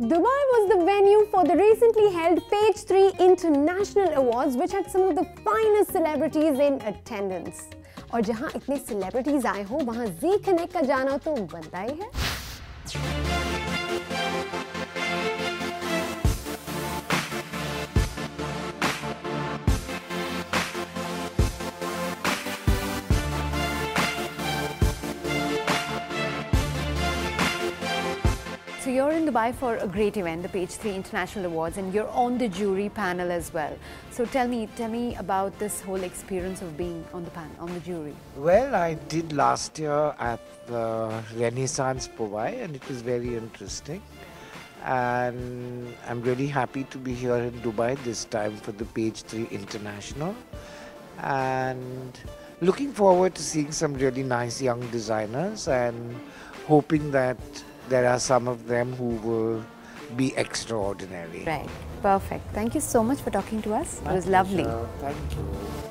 Dubai was the venue for the recently held Page 3 International Awards which had some of the finest celebrities in attendance. और जहां इतने celebrities आए हो वहां Z Connect का जाना तो बनता ही है So you're in Dubai for a great event, the Page 3 International Awards, and you're on the jury panel as well. So tell me, tell me about this whole experience of being on the panel, on the jury. Well, I did last year at the Renaissance Powai and it was very interesting. And I'm really happy to be here in Dubai this time for the Page 3 International. And looking forward to seeing some really nice young designers and hoping that there are some of them who will be extraordinary. Right, perfect. Thank you so much for talking to us. My it was lovely. Thank you.